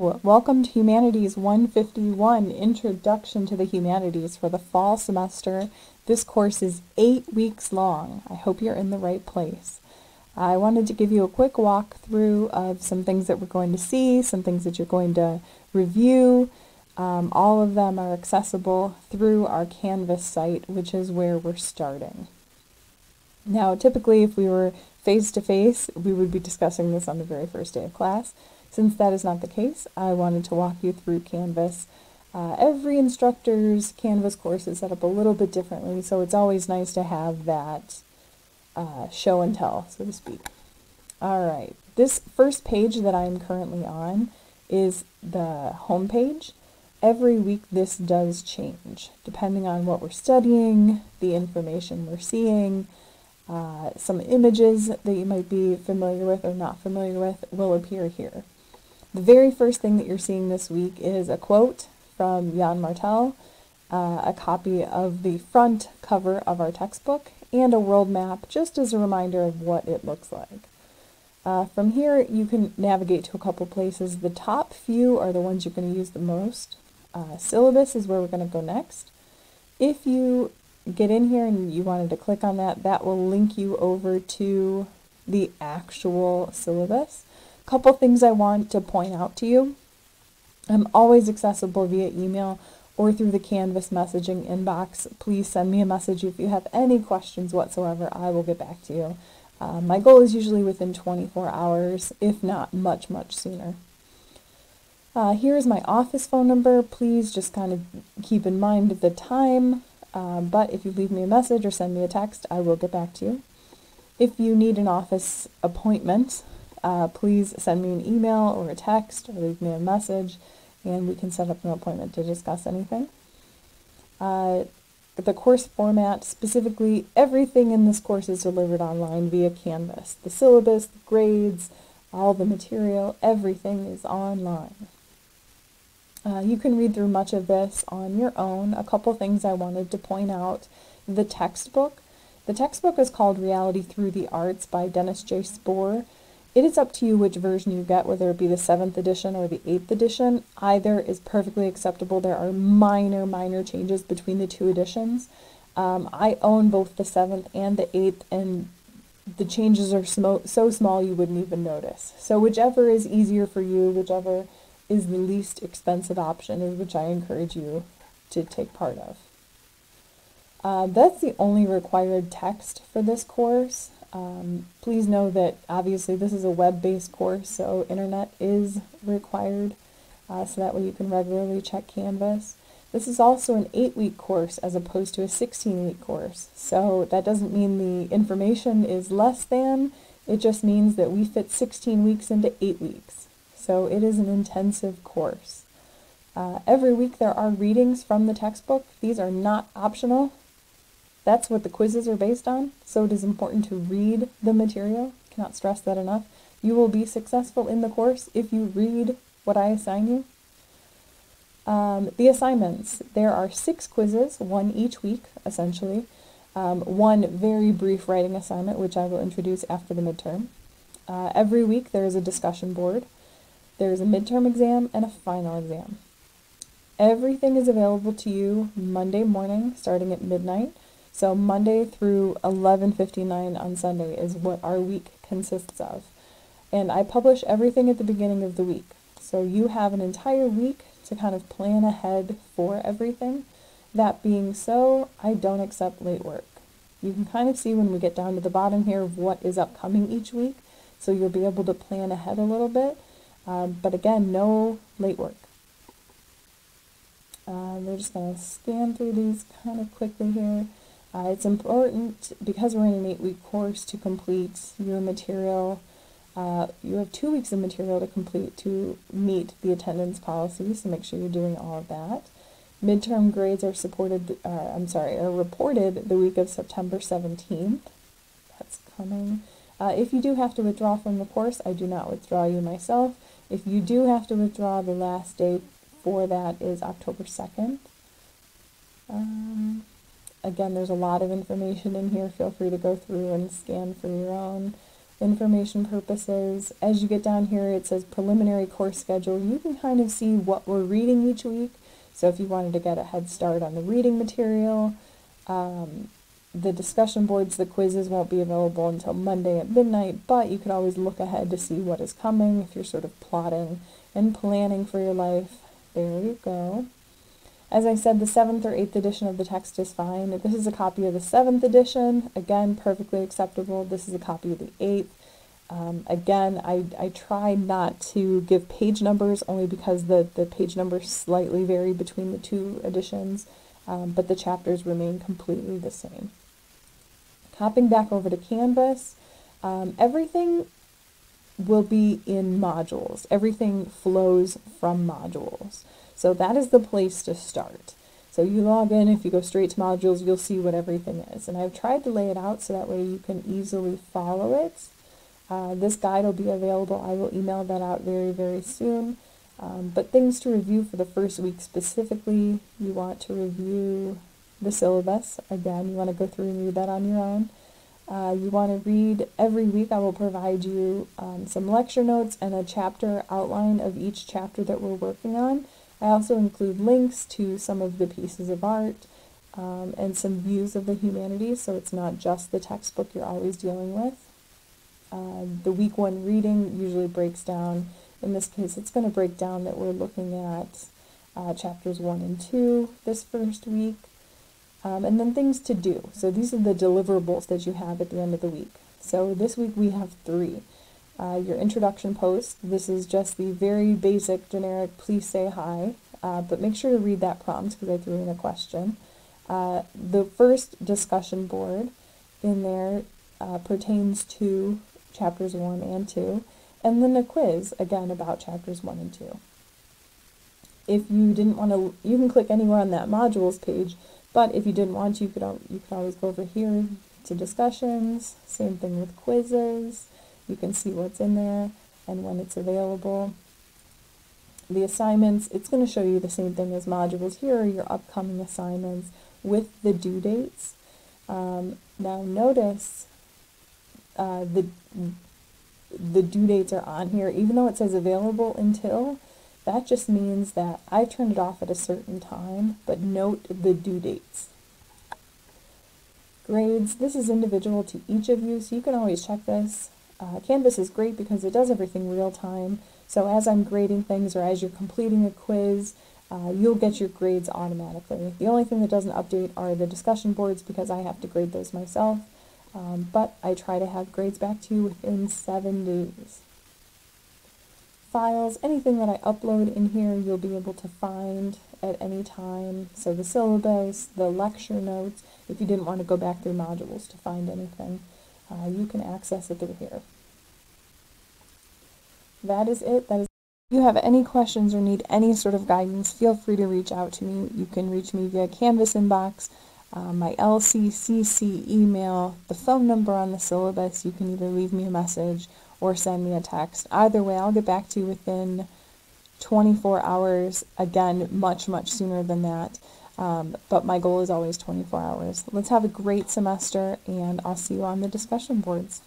Welcome to Humanities 151, Introduction to the Humanities for the fall semester. This course is eight weeks long. I hope you're in the right place. I wanted to give you a quick walkthrough of some things that we're going to see, some things that you're going to review. Um, all of them are accessible through our Canvas site, which is where we're starting. Now, typically, if we were face to face, we would be discussing this on the very first day of class. Since that is not the case, I wanted to walk you through Canvas. Uh, every instructor's Canvas course is set up a little bit differently, so it's always nice to have that uh, show and tell, so to speak. All right, this first page that I'm currently on is the home page. Every week this does change, depending on what we're studying, the information we're seeing, uh, some images that you might be familiar with or not familiar with will appear here. The very first thing that you're seeing this week is a quote from Yann Martel, uh, a copy of the front cover of our textbook, and a world map just as a reminder of what it looks like. Uh, from here, you can navigate to a couple places. The top few are the ones you're going to use the most. Uh, syllabus is where we're going to go next. If you get in here and you wanted to click on that, that will link you over to the actual syllabus couple things I want to point out to you. I'm always accessible via email or through the Canvas messaging inbox. Please send me a message if you have any questions whatsoever. I will get back to you. Uh, my goal is usually within 24 hours, if not much, much sooner. Uh, here is my office phone number. Please just kind of keep in mind the time, uh, but if you leave me a message or send me a text, I will get back to you. If you need an office appointment, uh, please send me an email or a text or leave me a message and we can set up an appointment to discuss anything. Uh, the course format, specifically everything in this course is delivered online via Canvas. The syllabus, the grades, all the material, everything is online. Uh, you can read through much of this on your own. A couple things I wanted to point out. The textbook. The textbook is called Reality Through the Arts by Dennis J. Sporre. It is up to you which version you get, whether it be the 7th edition or the 8th edition. Either is perfectly acceptable. There are minor, minor changes between the two editions. Um, I own both the 7th and the 8th, and the changes are sm so small you wouldn't even notice. So whichever is easier for you, whichever is the least expensive option is which I encourage you to take part of. Uh, that's the only required text for this course. Um, please know that obviously this is a web-based course, so internet is required, uh, so that way you can regularly check Canvas. This is also an 8-week course as opposed to a 16-week course, so that doesn't mean the information is less than, it just means that we fit 16 weeks into 8 weeks. So it is an intensive course. Uh, every week there are readings from the textbook. These are not optional. That's what the quizzes are based on, so it is important to read the material. Cannot stress that enough. You will be successful in the course if you read what I assign you. Um, the assignments. There are six quizzes, one each week, essentially. Um, one very brief writing assignment, which I will introduce after the midterm. Uh, every week there is a discussion board. There is a midterm exam and a final exam. Everything is available to you Monday morning starting at midnight. So Monday through 11.59 on Sunday is what our week consists of. And I publish everything at the beginning of the week. So you have an entire week to kind of plan ahead for everything. That being so, I don't accept late work. You can kind of see when we get down to the bottom here of what is upcoming each week, so you'll be able to plan ahead a little bit. Um, but again, no late work. Uh, we're just going to scan through these kind of quickly here. Uh, it's important, because we're in an eight-week course, to complete your material. Uh, you have two weeks of material to complete to meet the attendance policy, so make sure you're doing all of that. Midterm grades are supported, uh, I'm sorry, are reported the week of September 17th. That's coming. Uh, if you do have to withdraw from the course, I do not withdraw you myself. If you do have to withdraw, the last date for that is October 2nd. Um, Again, there's a lot of information in here. Feel free to go through and scan for your own. information purposes. As you get down here, it says preliminary course schedule. You can kind of see what we're reading each week. So if you wanted to get a head start on the reading material, um, the discussion boards, the quizzes won't be available until Monday at midnight, but you could always look ahead to see what is coming if you're sort of plotting and planning for your life. There you go. As I said, the 7th or 8th edition of the text is fine. This is a copy of the 7th edition. Again, perfectly acceptable. This is a copy of the 8th. Um, again, I, I try not to give page numbers only because the, the page numbers slightly vary between the two editions, um, but the chapters remain completely the same. Hopping back over to Canvas, um, everything will be in modules. Everything flows from modules. So that is the place to start. So you log in, if you go straight to modules, you'll see what everything is. And I've tried to lay it out so that way you can easily follow it. Uh, this guide will be available. I will email that out very, very soon. Um, but things to review for the first week specifically, you want to review the syllabus. Again, you want to go through and read that on your own. Uh, you want to read every week. I will provide you um, some lecture notes and a chapter outline of each chapter that we're working on. I also include links to some of the pieces of art um, and some views of the humanities, so it's not just the textbook you're always dealing with. Uh, the week one reading usually breaks down, in this case it's going to break down that we're looking at uh, chapters 1 and 2 this first week, um, and then things to do. So these are the deliverables that you have at the end of the week. So this week we have three uh, your introduction post. This is just the very basic, generic, please say hi, uh, but make sure to read that prompt because I threw in a question. Uh, the first discussion board in there uh, pertains to chapters 1 and 2, and then a quiz, again, about chapters 1 and 2. If you didn't want to, you can click anywhere on that modules page, but if you didn't want to, you could, you could always go over here to discussions, same thing with quizzes, you can see what's in there and when it's available. The assignments, it's going to show you the same thing as modules. Here your upcoming assignments with the due dates. Um, now notice uh, the, the due dates are on here. Even though it says available until, that just means that I turned it off at a certain time, but note the due dates. Grades, this is individual to each of you, so you can always check this. Uh, Canvas is great because it does everything real time. So as I'm grading things or as you're completing a quiz, uh, you'll get your grades automatically. The only thing that doesn't update are the discussion boards because I have to grade those myself. Um, but I try to have grades back to you within seven days. Files, anything that I upload in here, you'll be able to find at any time. So the syllabus, the lecture notes, if you didn't want to go back through modules to find anything uh, you can access it through here. That is it. That is if you have any questions or need any sort of guidance, feel free to reach out to me. You can reach me via Canvas inbox, uh, my LCCC email, the phone number on the syllabus. You can either leave me a message or send me a text. Either way, I'll get back to you within 24 hours. Again, much, much sooner than that. Um, but my goal is always 24 hours. Let's have a great semester, and I'll see you on the discussion boards.